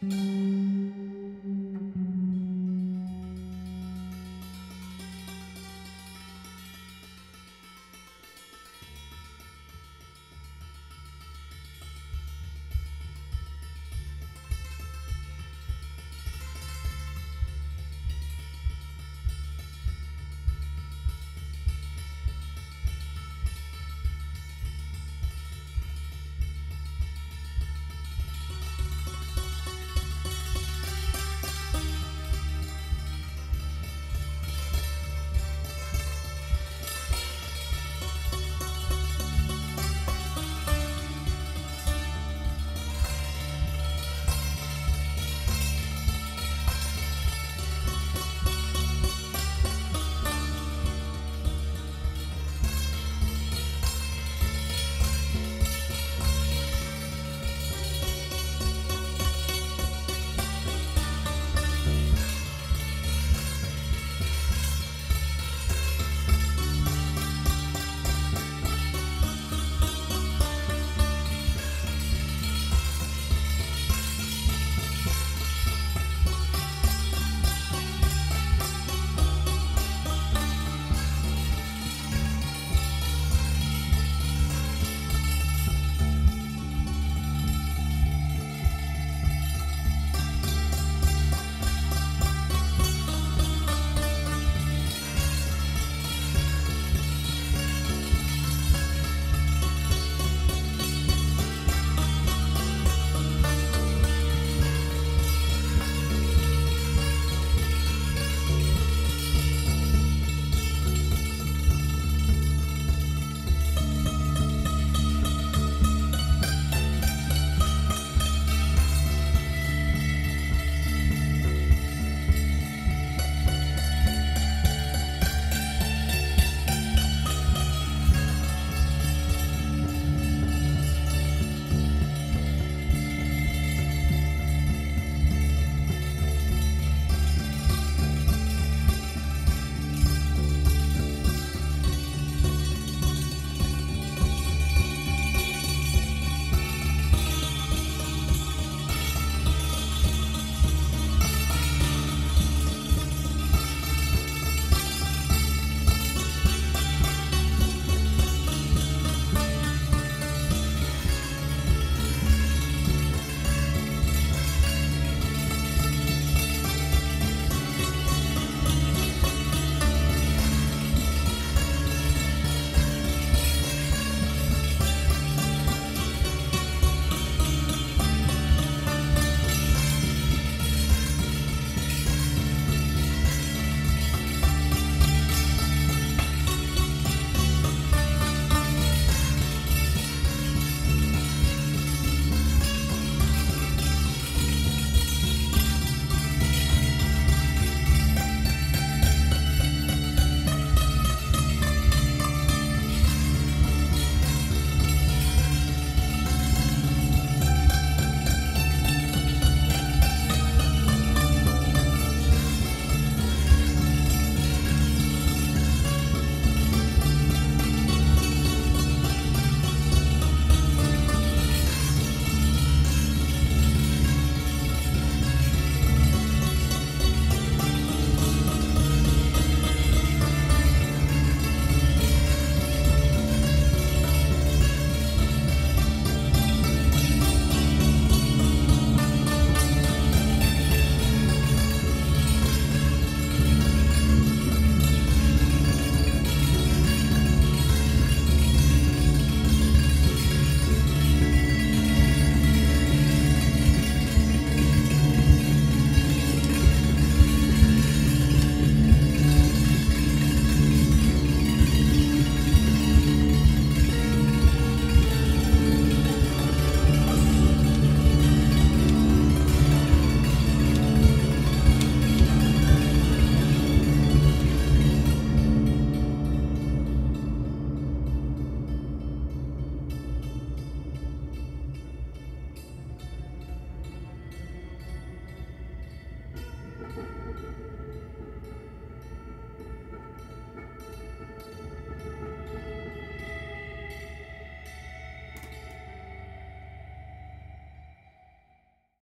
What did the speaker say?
you